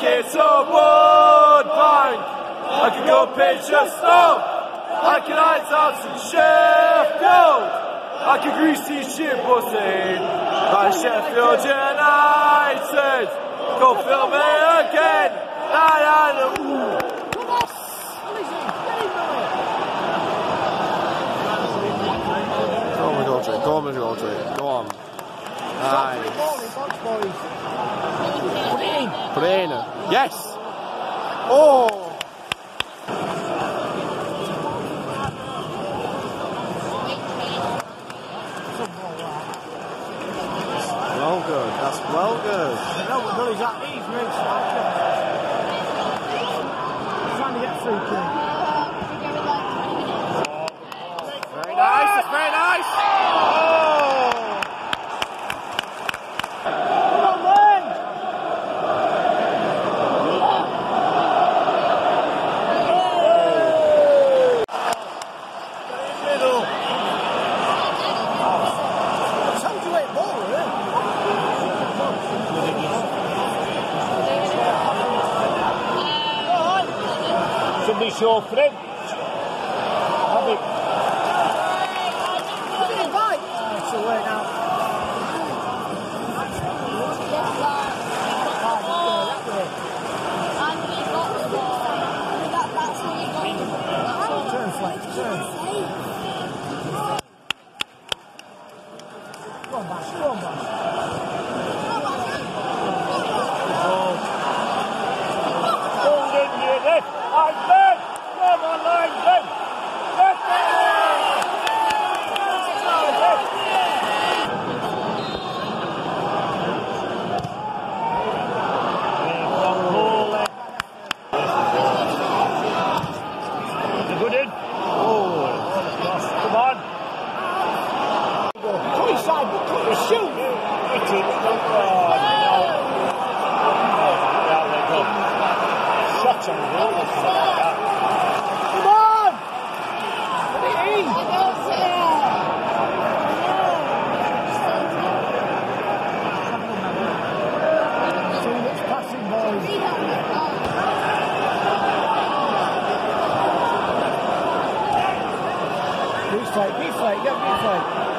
I can pack it to I can go pitch a snow. I can ice out some Sheffield. I can grease these shit pussy. By Sheffield United. Go film it again. Nah, nah, nah, ooh. Go on, McGoldrick. Go on, McGoldrick. Go on. Nice. Put it in. Yes. Oh. Show French. Have it. Left. fight. You got to be a fight.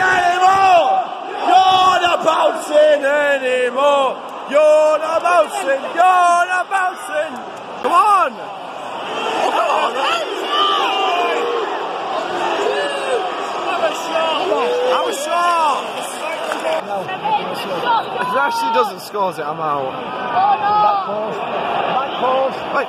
Anymore! You're not bouncing anymore! You're not bouncing! You're not bouncing! Come on! Oh, come on, I was short! If Ashley doesn't scores it, I'm out. Oh no! Back post. Back post. Wait,